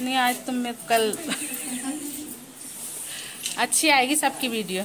नहीं आज तुम मैं कल अच्छी आएगी सबकी वीडियो।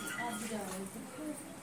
पूजा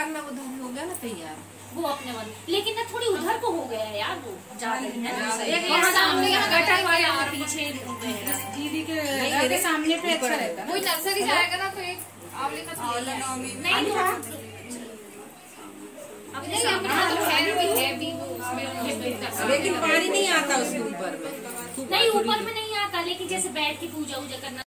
करना उधर हो गया ना तैयार वो अपने मन लेकिन ना थोड़ी उधर को हो गया यार वो। ही है दीदी के घर के सामने पे अच्छा रहता कोई नर्सरी जाएगा ना तो एक आंवले का नहीं तो अपने सामने तो है वो लेकिन पानी नहीं आता उसके ऊपर। में नहीं ऊपर में नहीं आता लेकिन जैसे बैठ के पूजा वूजा करना